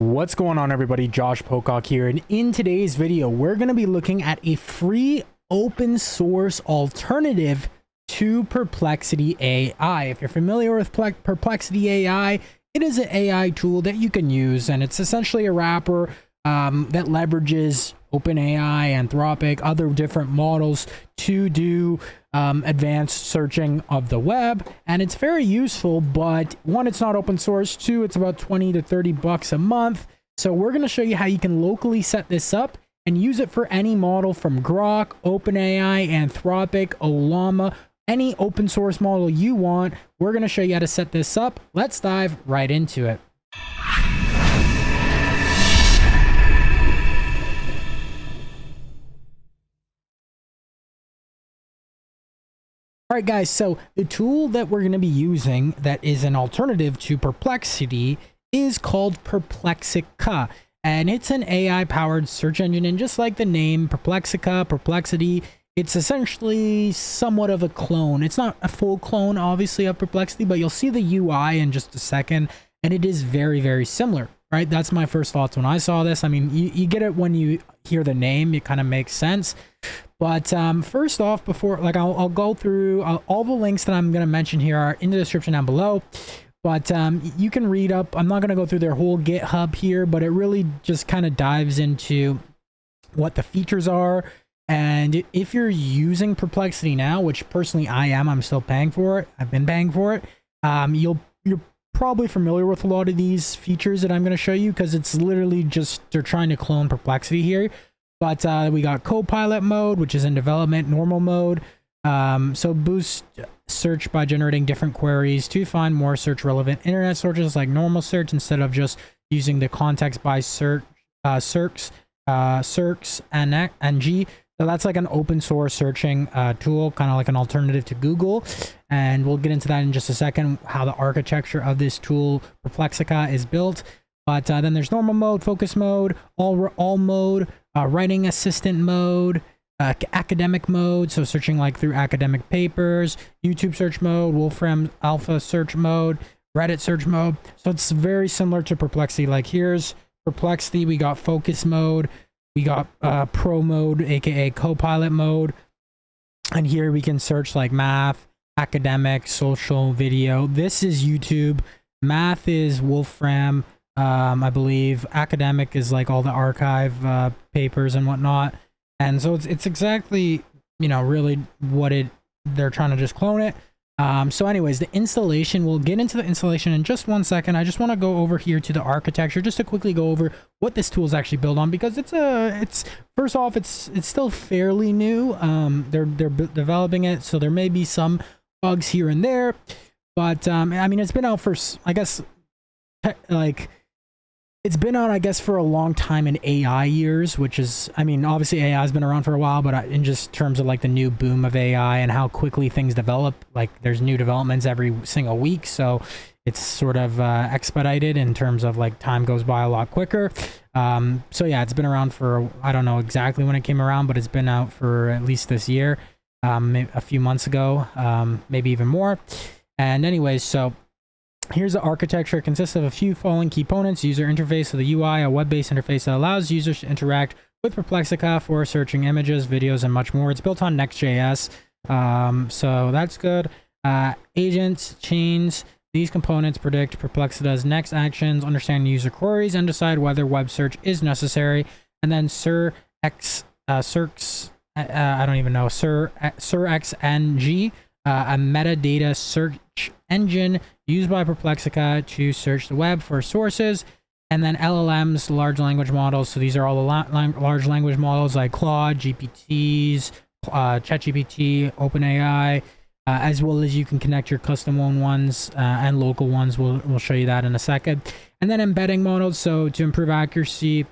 What's going on everybody? Josh Pocock here and in today's video we're going to be looking at a free open source alternative to Perplexity AI. If you're familiar with Perplexity AI, it is an AI tool that you can use and it's essentially a wrapper um, that leverages OpenAI, Anthropic, other different models to do um, advanced searching of the web. And it's very useful, but one, it's not open source. Two, it's about 20 to 30 bucks a month. So we're going to show you how you can locally set this up and use it for any model from Groq, OpenAI, Anthropic, Ollama, any open source model you want. We're going to show you how to set this up. Let's dive right into it. All right, guys, so the tool that we're going to be using that is an alternative to Perplexity is called Perplexica. And it's an AI-powered search engine. And just like the name Perplexica, Perplexity, it's essentially somewhat of a clone. It's not a full clone, obviously, of Perplexity, but you'll see the UI in just a second. And it is very, very similar, right? That's my first thoughts when I saw this. I mean, you, you get it when you hear the name. It kind of makes sense. But um, first off, before like I'll, I'll go through uh, all the links that I'm going to mention here are in the description down below. But um, you can read up. I'm not going to go through their whole GitHub here, but it really just kind of dives into what the features are. And if you're using Perplexity now, which personally I am, I'm still paying for it. I've been paying for it. Um, you'll you're probably familiar with a lot of these features that I'm going to show you because it's literally just they're trying to clone Perplexity here. But uh, we got Copilot mode, which is in development, normal mode. Um, so boost search by generating different queries to find more search relevant internet searches like normal search instead of just using the context by search, uh, search, uh, and ng. So that's like an open source searching uh, tool, kind of like an alternative to Google. And we'll get into that in just a second, how the architecture of this tool, Perplexica, is built. But uh, then there's normal mode, focus mode, all, all mode, uh, writing assistant mode, uh, academic mode, so searching like through academic papers, YouTube search mode, Wolfram Alpha search mode, Reddit search mode. So it's very similar to Perplexity. Like here's Perplexity, we got focus mode, we got uh, pro mode, aka copilot mode. And here we can search like math, academic, social, video. This is YouTube. Math is Wolfram um, I believe academic is like all the arXiv uh, papers and whatnot, and so it's it's exactly you know really what it they're trying to just clone it. Um, so anyways, the installation, we'll get into the installation in just one second. I just want to go over here to the architecture just to quickly go over what this tool is actually built on because it's a, it's, first off, it's, it's still fairly new. Um, they're, they're developing it. So there may be some bugs here and there, but, um, I mean, it's been out for, I guess, like it's been on, I guess, for a long time in AI years, which is, I mean, obviously AI has been around for a while, but in just terms of like the new boom of AI and how quickly things develop, like there's new developments every single week. So it's sort of uh, expedited in terms of like time goes by a lot quicker. Um, so yeah, it's been around for, I don't know exactly when it came around, but it's been out for at least this year, um, a few months ago, um, maybe even more. And anyways, so Here's the architecture. It consists of a few following key components. User interface of the UI, a web-based interface that allows users to interact with Perplexica for searching images, videos, and much more. It's built on Next.js, um, so that's good. Uh, agents, chains, these components predict Perplexica's next actions, understand user queries, and decide whether web search is necessary. And then Sir X, uh, Cirx, uh, I don't even know, Sir, SearXNG, uh, a metadata search engine used by Perplexica to search the web for sources. And then LLMs, large language models. So these are all the la large language models like Claude, GPTs, uh, ChatGPT, OpenAI, uh, as well as you can connect your custom own ones uh, and local ones. We'll, we'll show you that in a second. And then embedding models. So to improve accuracy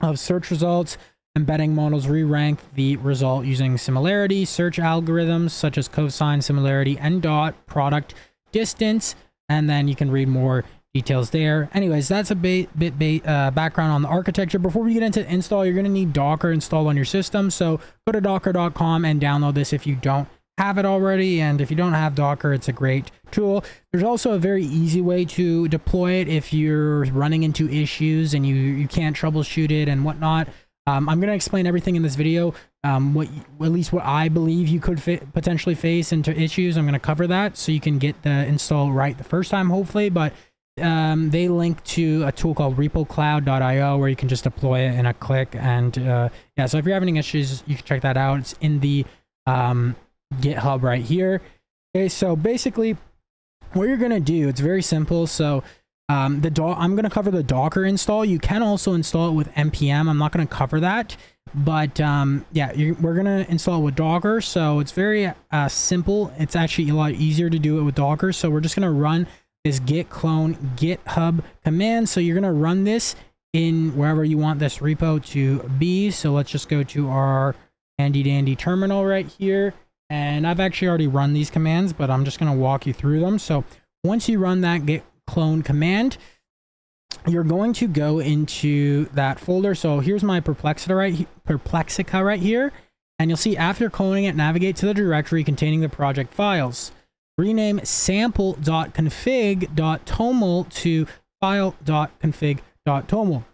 of search results, embedding models re-rank the result using similarity, search algorithms such as cosine, similarity, and dot, product, distance, and then you can read more details there. Anyways, that's a bit, bit, bit uh, background on the architecture. Before we get into install, you're going to need Docker installed on your system. So go to docker.com and download this if you don't have it already. And if you don't have Docker, it's a great tool. There's also a very easy way to deploy it if you're running into issues and you, you can't troubleshoot it and whatnot. Um, I'm going to explain everything in this video, um, what at least what I believe you could potentially face into issues. I'm going to cover that so you can get the install right the first time, hopefully. But um, they link to a tool called repocloud.io where you can just deploy it in a click. And uh, yeah, so if you're having issues, you can check that out. It's in the um, GitHub right here. Okay, so basically what you're going to do, it's very simple. So um, the do I'm going to cover the Docker install. You can also install it with npm. I'm not going to cover that. But um, yeah, we're going to install it with Docker. So it's very uh, simple. It's actually a lot easier to do it with Docker. So we're just going to run this git clone github command. So you're going to run this in wherever you want this repo to be. So let's just go to our handy dandy terminal right here. And I've actually already run these commands, but I'm just going to walk you through them. So once you run that git clone command, you're going to go into that folder. So here's my Perplexica right, Perplexica right here. And you'll see after cloning it, navigate to the directory containing the project files rename sample.config.toml to file.config.toml.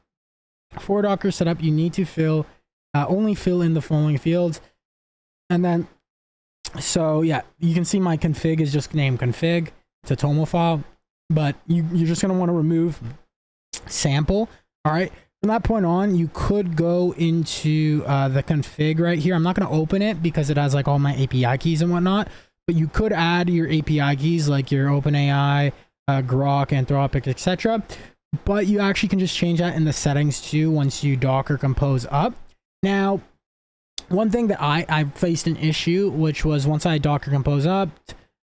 For Docker setup, you need to fill uh, only fill in the following fields. And then, so yeah, you can see my config is just named config. It's a toml file, but you, you're just going to want to remove sample. All right. From that point on, you could go into uh, the config right here. I'm not going to open it because it has like all my API keys and whatnot but you could add your API keys like your OpenAI, uh, Groq, Anthropic, etc. But you actually can just change that in the settings too once you Docker Compose up. Now, one thing that I, I faced an issue, which was once I Docker Compose up,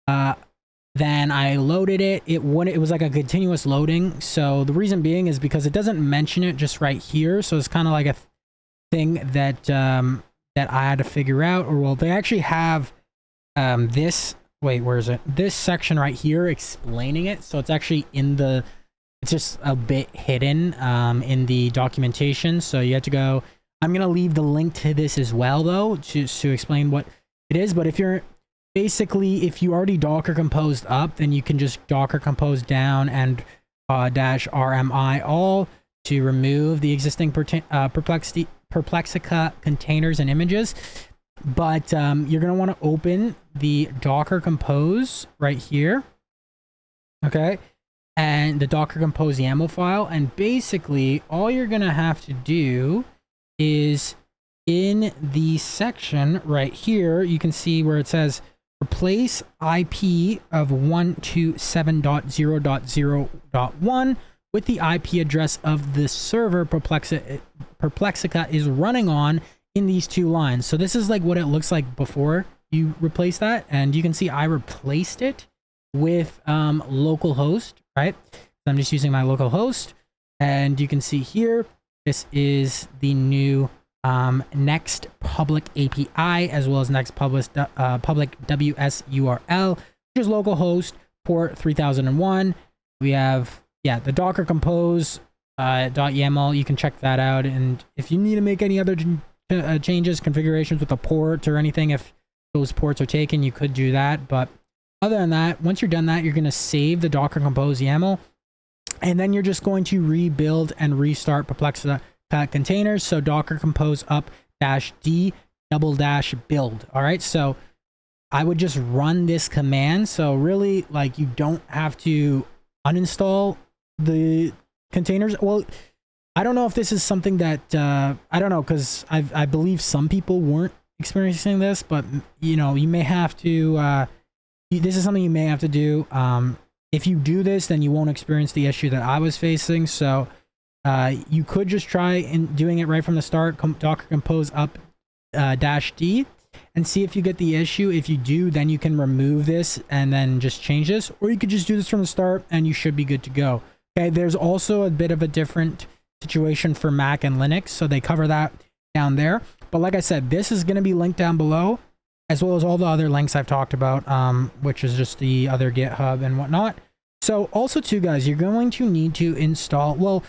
uh, then I loaded it. It wouldn't, it was like a continuous loading. So the reason being is because it doesn't mention it just right here. So it's kind of like a thing that um, that I had to figure out. Or well, they actually have um, this, wait, where is it? This section right here explaining it. So it's actually in the, it's just a bit hidden um, in the documentation. So you have to go, I'm going to leave the link to this as well, though, to, to explain what it is. But if you're basically, if you already Docker composed up, then you can just Docker compose down and uh, dash RMI all to remove the existing uh, perplexity, Perplexica containers and images. But um, you're going to want to open the Docker Compose right here. Okay. And the Docker Compose YAML file. And basically, all you're going to have to do is in the section right here, you can see where it says replace IP of 127.0.0.1 with the IP address of the server Perplexica, Perplexica is running on in these two lines. So this is like what it looks like before you replace that. And you can see I replaced it with um, localhost, right? So I'm just using my local host. And you can see here, this is the new um, next public API as well as next public, uh, public WS URL, which is localhost port 3001. We have, yeah, the Docker Compose uh, .yaml. You can check that out. And if you need to make any other uh, changes, configurations with a port or anything. If those ports are taken, you could do that. But other than that, once you're done that, you're going to save the Docker Compose YAML. And then you're just going to rebuild and restart Containers. So Docker Compose up dash D double dash build. All right. So I would just run this command. So really like you don't have to uninstall the containers. Well, I don't know if this is something that uh, I don't know because I I believe some people weren't experiencing this, but you know you may have to. Uh, this is something you may have to do. Um, if you do this, then you won't experience the issue that I was facing. So uh, you could just try in doing it right from the start. Com Docker Compose up uh, dash D and see if you get the issue. If you do, then you can remove this and then just change this, or you could just do this from the start and you should be good to go. Okay, there's also a bit of a different situation for Mac and Linux. So they cover that down there. But like I said, this is going to be linked down below, as well as all the other links I've talked about, um, which is just the other GitHub and whatnot. So also too, guys, you're going to need to install, well,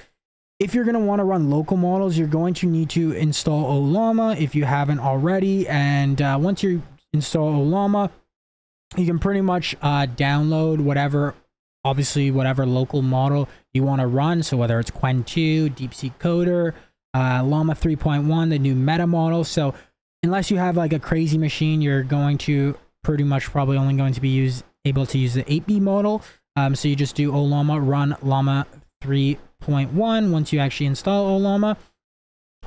if you're going to want to run local models, you're going to need to install Ollama if you haven't already. And uh, once you install Ollama, you can pretty much uh, download whatever, obviously whatever local model you want to run. So whether it's Qwen 2, DeepSeek Coder, uh, Llama 3.1, the new meta model. So unless you have like a crazy machine, you're going to pretty much probably only going to be use, able to use the 8B model. Um, so you just do Ollama run Llama 3.1 once you actually install Ollama.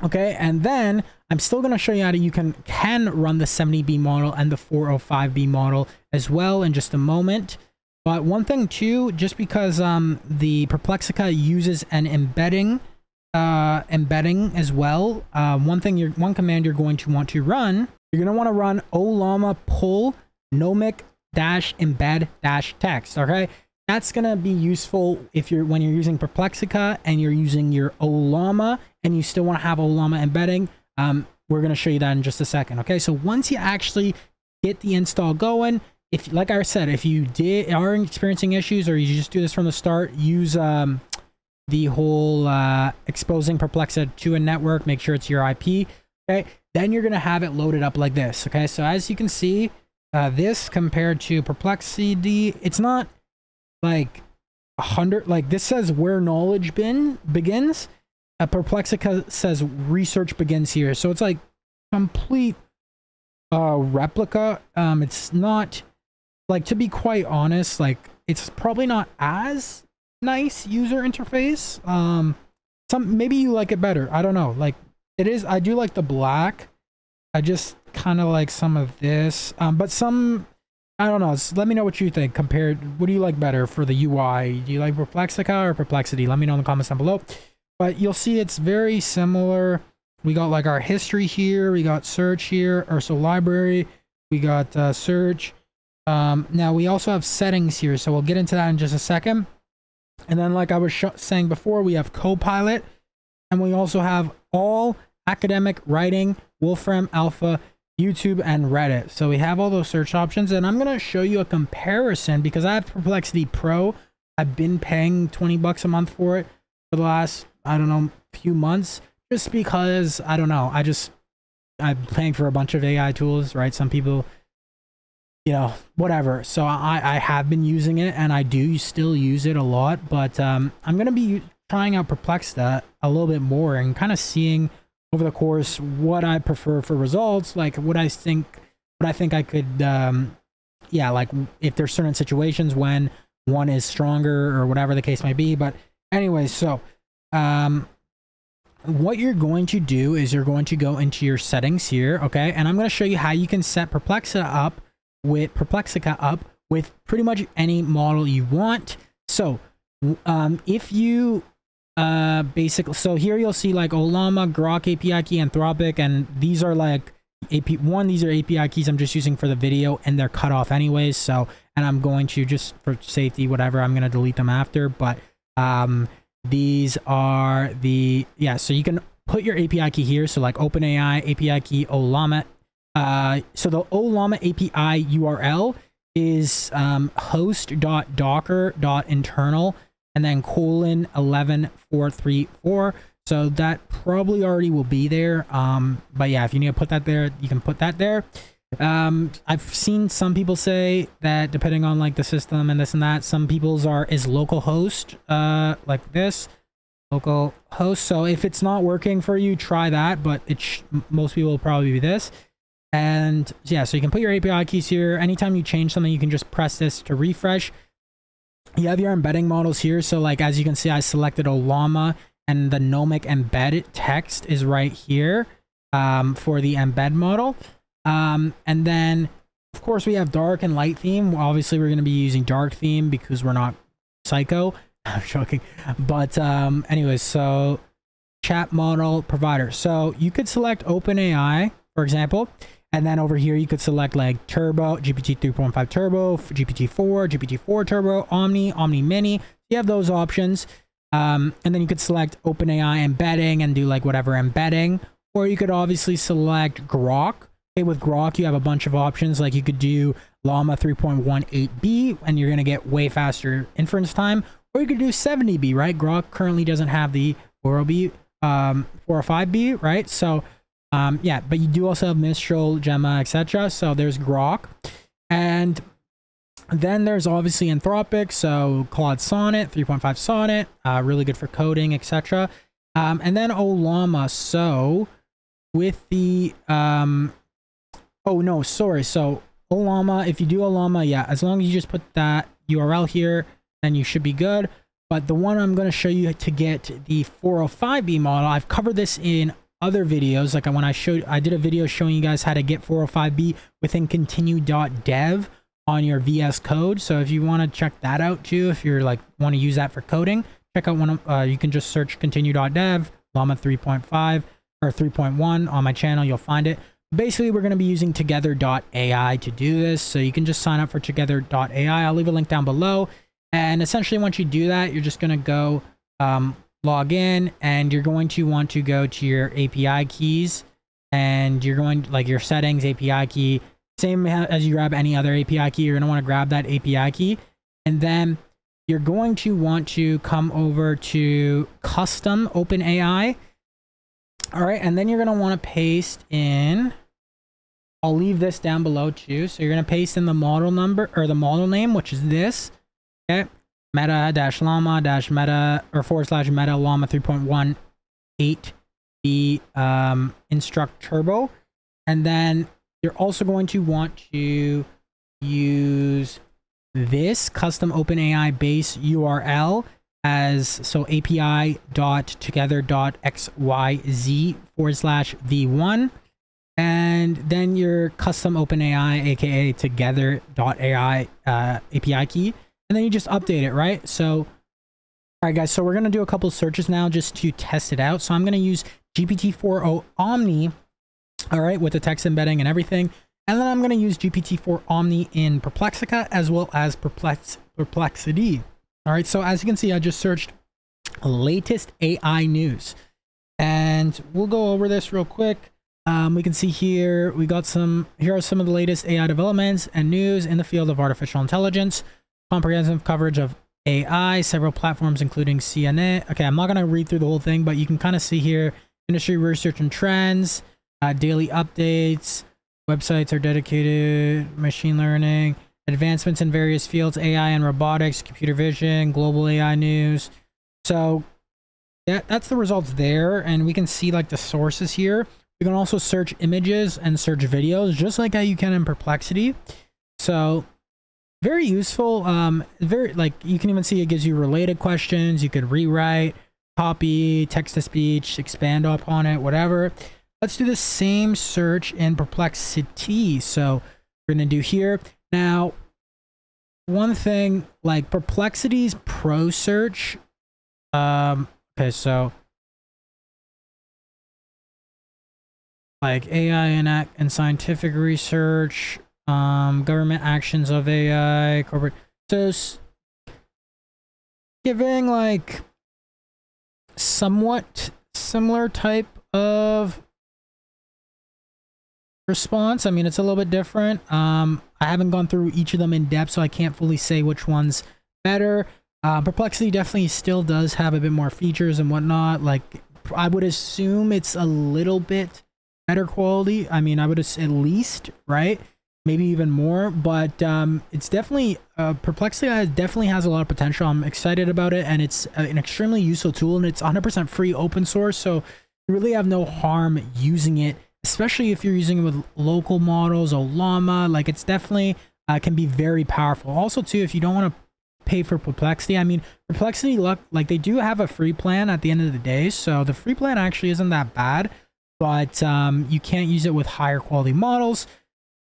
Okay, and then I'm still going to show you how to you can can run the 70B model and the 405B model as well in just a moment. But one thing too, just because um, the Perplexica uses an embedding uh, embedding as well, uh, one thing you're one command you're going to want to run, you're going to want to run ollama pull nomic dash embed dash text. Okay, that's going to be useful if you're when you're using Perplexica and you're using your Ollama and you still want to have Ollama embedding. Um, we're going to show you that in just a second. Okay, so once you actually get the install going, if like I said, if you did are experiencing issues or you just do this from the start, use um, the whole uh, exposing Perplexa to a network. Make sure it's your IP. Okay, then you're going to have it loaded up like this. Okay, so as you can see, uh, this compared to Perplexity, it's not like a hundred like this says where knowledge bin begins. A perplexica says research begins here. So it's like complete uh replica. Um it's not like to be quite honest like it's probably not as nice user interface. Um some maybe you like it better. I don't know. Like it is i do like the black. I just kind of like some of this. Um but some I don't know. let me know what you think compared. What do you like better for the UI? Do you like Perplexica or Perplexity? Let me know in the comments down below. But you'll see it's very similar. We got like our history here. We got search here, or so library. We got uh, search. Um, now we also have settings here, so we'll get into that in just a second. And then, like I was saying before, we have Copilot, and we also have all academic writing, Wolfram Alpha, YouTube and Reddit. So we have all those search options and I'm going to show you a comparison because I have Perplexity Pro. I've been paying 20 bucks a month for it for the last, I don't know, few months just because, I don't know, I just, I'm paying for a bunch of AI tools, right? Some people, you know, whatever. So I, I have been using it and I do still use it a lot, but um, I'm going to be trying out Perplexity a little bit more and kind of seeing over the course what I prefer for results, like what I think, what I think I could, um, yeah, like if there's certain situations when one is stronger or whatever the case might be. But anyways, so um, what you're going to do is you're going to go into your settings here, okay? And I'm going to show you how you can set Perplexica up with Perplexica up with pretty much any model you want. So um, if you uh basically so here you'll see like Ollama, Groq API key, Anthropic, and these are like AP one, these are API keys I'm just using for the video and they're cut off anyways. So and I'm going to just for safety, whatever, I'm gonna delete them after. But um these are the yeah, so you can put your API key here. So like OpenAI API key Ollama. Uh so the Ollama API URL is um host.docker.internal and then colon 11434. So that probably already will be there. Um, but yeah, if you need to put that there, you can put that there. Um, I've seen some people say that depending on like the system and this and that, some people's are is localhost, uh, like this local host. So if it's not working for you, try that. But it most people will probably be this. And yeah, so you can put your API keys here. Anytime you change something, you can just press this to refresh you have your embedding models here. So like, as you can see, I selected Ollama and the nomic embedded text is right here um, for the embed model. Um, and then of course we have dark and light theme. Obviously we're going to be using dark theme because we're not psycho. I'm joking. But um, anyways, so chat model provider. So you could select OpenAI, for example, and then over here, you could select like Turbo, GPT 3.5 Turbo, GPT-4, GPT-4 Turbo, Omni, Omni Mini. You have those options. Um, and then you could select OpenAI embedding and do like whatever embedding. Or you could obviously select Groq. Okay, with Groq, you have a bunch of options. Like you could do Llama 3.18b and you're going to get way faster inference time. Or you could do 70b, right? Groq currently doesn't have the 405b, um, 405b, right? So um, yeah, but you do also have Mistral, Gemma, etc. So there's Groq. And Then there's obviously Anthropic, so Claude Sonnet, 3.5 Sonnet, uh, really good for coding, etc. Um, and then Ollama. So with the um, oh no, sorry. So Ollama, if you do Ollama, yeah, as long as you just put that URL here, then you should be good. But the one I'm going to show you to get the 405B model, I've covered this in other videos. Like when I showed, I did a video showing you guys how to get 405B within continue.dev on your VS Code. So if you want to check that out too, if you're like want to use that for coding, check out one of, uh, you can just search continue.dev, Llama 3.5 or 3.1 on my channel. You'll find it. Basically, we're going to be using together.ai to do this. So you can just sign up for together.ai. I'll leave a link down below. And essentially, once you do that, you're just going to go um, log in and you're going to want to go to your API keys and you're going like your settings API key same as you grab any other API key, you're going to want to grab that API key. And then you're going to want to come over to custom OpenAI. All right. And then you're going to want to paste in. I'll leave this down below too. So you're going to paste in the model number or the model name, which is this. Okay. Meta dash llama dash meta or forward slash meta llama 3.18 the um, instruct turbo. And then you're also going to want to use this custom OpenAI base URL as so API dot together dot xyz forward slash v1 and then your custom OpenAI aka together dot AI uh, API key and then you just update it right so all right guys so we're gonna do a couple searches now just to test it out so I'm gonna use GPT-4o Omni all right, with the text embedding and everything. And then I'm going to use GPT-4 Omni in Perplexica as well as Perplex Perplexity. All right, so as you can see, I just searched latest AI news. And we'll go over this real quick. Um, we can see here, we got some, here are some of the latest AI developments and news in the field of artificial intelligence. Comprehensive coverage of AI, several platforms including CNN. Okay, I'm not going to read through the whole thing, but you can kind of see here industry research and trends, uh, daily updates. Websites are dedicated machine learning, advancements in various fields, AI and robotics, computer vision, global AI news. So that, that's the results there. And we can see like the sources here. You can also search images and search videos, just like how you can in Perplexity. So very useful. Um, very like you can even see it gives you related questions. You could rewrite, copy, text to speech, expand upon it, whatever. Let's do the same search in Perplexity. So we're to do here. Now, one thing like Perplexity's Pro Search. Um, okay, so like AI and, and scientific research, um, government actions of AI, corporate. So giving like somewhat similar type of response. I mean, it's a little bit different. Um, I haven't gone through each of them in depth, so I can't fully say which one's better. Uh, Perplexity definitely still does have a bit more features and whatnot. Like, I would assume it's a little bit better quality. I mean, I would at least, right? Maybe even more, but um, it's definitely, uh, Perplexity definitely has a lot of potential. I'm excited about it, and it's an extremely useful tool, and it's 100% free open source, so you really have no harm using it especially if you're using it with local models or llama like it's definitely uh, can be very powerful also too if you don't want to pay for perplexity i mean perplexity luck like they do have a free plan at the end of the day so the free plan actually isn't that bad but um, you can't use it with higher quality models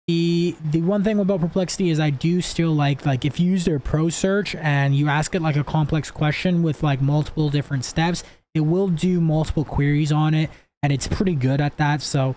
the the one thing about perplexity is i do still like like if you use their pro search and you ask it like a complex question with like multiple different steps it will do multiple queries on it and it's pretty good at that. So,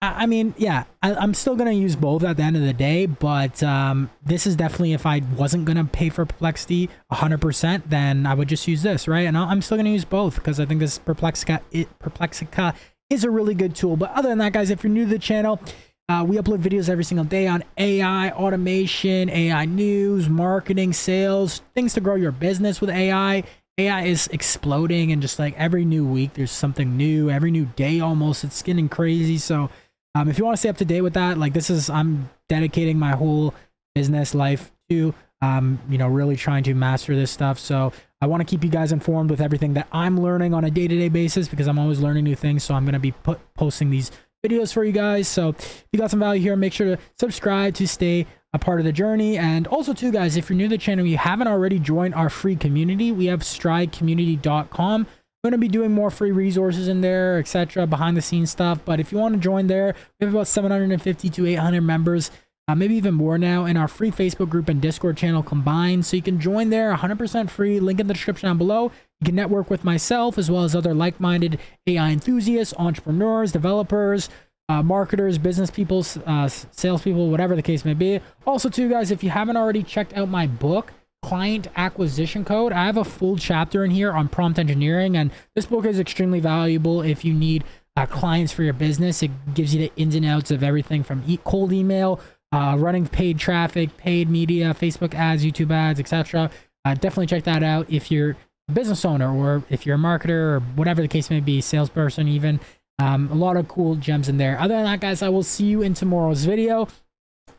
I, I mean, yeah, I, am still gonna use both at the end of the day, but um, this is definitely if I wasn't gonna pay for Perplexity 100%, then I would just use this, right? And I'm still gonna use both because I think this Perplexica, it, Perplexica is a really good tool. But other than that, guys, if you're new to the channel, uh, we upload videos every single day on AI, automation, AI news, marketing, sales, things to grow your business with AI. AI is exploding and just like every new week there's something new, every new day almost it's getting crazy. So um, if you want to stay up to date with that, like this is I'm dedicating my whole business life to, Um, you know, really trying to master this stuff. So I want to keep you guys informed with everything that I'm learning on a day-to-day basis because I'm always learning new things. So I'm going to be put, posting these videos for you guys. So if you got some value here, make sure to subscribe to stay a part of the journey. And also too, guys, if you're new to the channel, you haven't already joined our free community, we have stridecommunity.com. Going to be doing more free resources in there, etc., behind the scenes stuff. But if you want to join there, we have about 750 to 800 members uh, maybe even more now in our free Facebook group and Discord channel combined. So you can join there 100% free. Link in the description down below. You can network with myself as well as other like-minded AI enthusiasts, entrepreneurs, developers, uh, marketers, business people, uh, salespeople, whatever the case may be. Also, too, guys, if you haven't already checked out my book, Client Acquisition Code, I have a full chapter in here on prompt engineering, and this book is extremely valuable if you need uh, clients for your business. It gives you the ins and outs of everything from e cold email uh, running paid traffic, paid media, Facebook ads, YouTube ads, etc. Uh, definitely check that out if you're a business owner or if you're a marketer or whatever the case may be, salesperson even. Um, a lot of cool gems in there. Other than that, guys, I will see you in tomorrow's video.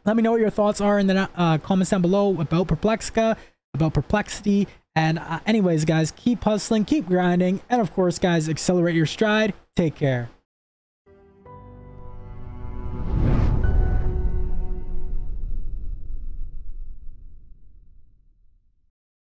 Let me know what your thoughts are in the uh, comments down below about Perplexica, about Perplexity. And uh, anyways, guys, keep hustling, keep grinding. And of course, guys, accelerate your stride. Take care.